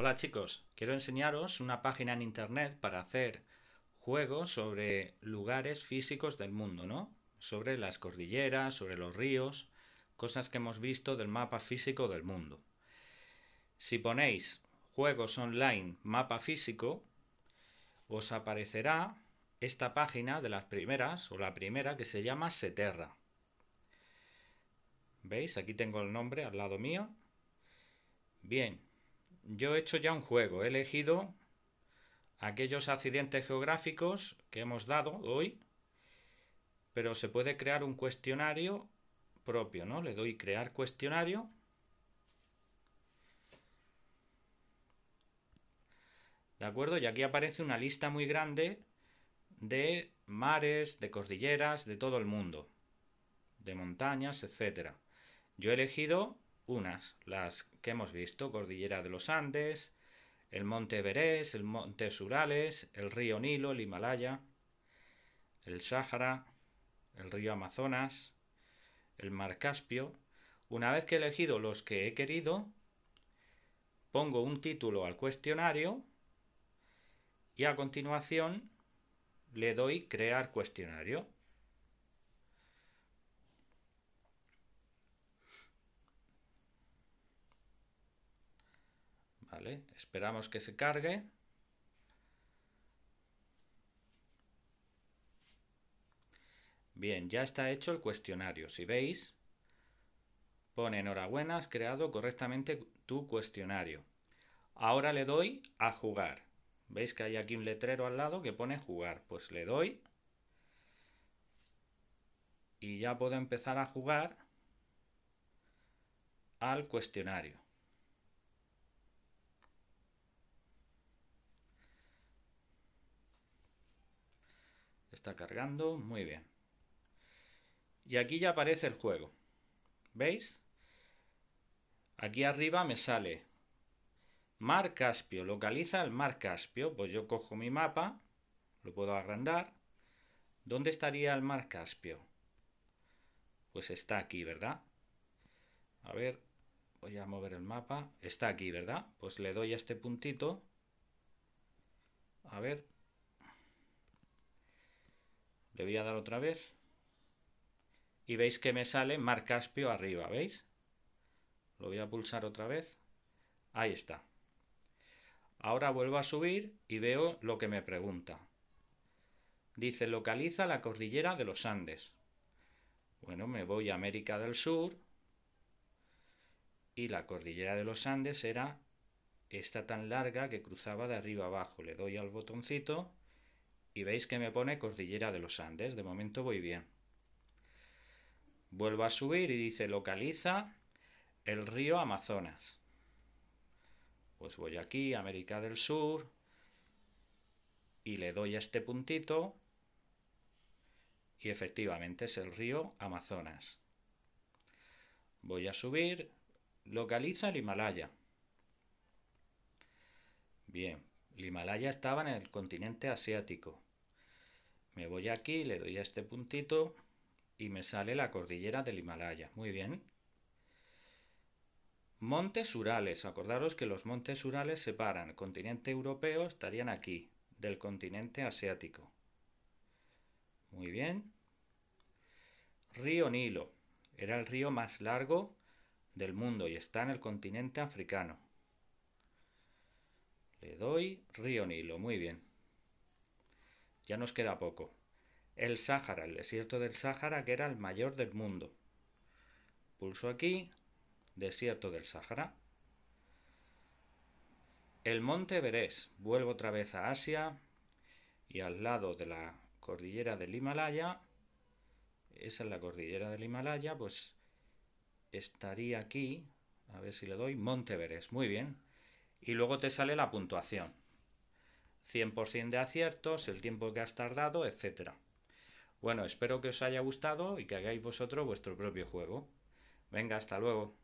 Hola chicos, quiero enseñaros una página en internet para hacer juegos sobre lugares físicos del mundo, ¿no? Sobre las cordilleras, sobre los ríos, cosas que hemos visto del mapa físico del mundo. Si ponéis juegos online mapa físico, os aparecerá esta página de las primeras, o la primera, que se llama Seterra. ¿Veis? Aquí tengo el nombre al lado mío. Bien, yo he hecho ya un juego, he elegido aquellos accidentes geográficos que hemos dado hoy, pero se puede crear un cuestionario propio, ¿no? Le doy crear cuestionario. ¿De acuerdo? Y aquí aparece una lista muy grande de mares, de cordilleras, de todo el mundo, de montañas, etcétera. Yo he elegido unas, las que hemos visto, Cordillera de los Andes, el Monte Everest, el Monte Urales, el río Nilo, el Himalaya, el Sáhara, el río Amazonas, el Mar Caspio. Una vez que he elegido los que he querido, pongo un título al cuestionario y a continuación le doy crear cuestionario. Esperamos que se cargue. Bien, ya está hecho el cuestionario. Si veis, pone enhorabuena, has creado correctamente tu cuestionario. Ahora le doy a jugar. ¿Veis que hay aquí un letrero al lado que pone jugar? Pues le doy y ya puedo empezar a jugar al cuestionario. Está cargando, muy bien. Y aquí ya aparece el juego. ¿Veis? Aquí arriba me sale Mar Caspio. Localiza el Mar Caspio. Pues yo cojo mi mapa, lo puedo agrandar. ¿Dónde estaría el Mar Caspio? Pues está aquí, ¿verdad? A ver, voy a mover el mapa. Está aquí, ¿verdad? Pues le doy a este puntito. A ver, le voy a dar otra vez. Y veis que me sale Mar Caspio arriba, ¿veis? Lo voy a pulsar otra vez. Ahí está. Ahora vuelvo a subir y veo lo que me pregunta. Dice, localiza la cordillera de los Andes. Bueno, me voy a América del Sur y la cordillera de los Andes era esta tan larga que cruzaba de arriba abajo. Le doy al botoncito y veis que me pone Cordillera de los Andes. De momento voy bien. Vuelvo a subir y dice localiza el río Amazonas. Pues voy aquí, América del Sur, y le doy a este puntito y efectivamente es el río Amazonas. Voy a subir, localiza el Himalaya. Bien, el Himalaya estaba en el continente asiático. Me voy aquí, le doy a este puntito y me sale la cordillera del Himalaya. Muy bien. Montes Urales. Acordaros que los montes Urales separan continente europeo, estarían aquí, del continente asiático. Muy bien. Río Nilo. Era el río más largo del mundo y está en el continente africano. Le doy Río Nilo. Muy bien. Ya nos queda poco. El Sáhara, el desierto del Sáhara, que era el mayor del mundo. Pulso aquí, desierto del Sáhara. El monte Everest, vuelvo otra vez a Asia y al lado de la cordillera del Himalaya, esa es la cordillera del Himalaya, pues estaría aquí, a ver si le doy, Monte Everest, muy bien. Y luego te sale la puntuación. 100% de aciertos, el tiempo que has tardado, etc. Bueno, espero que os haya gustado y que hagáis vosotros vuestro propio juego. Venga, hasta luego.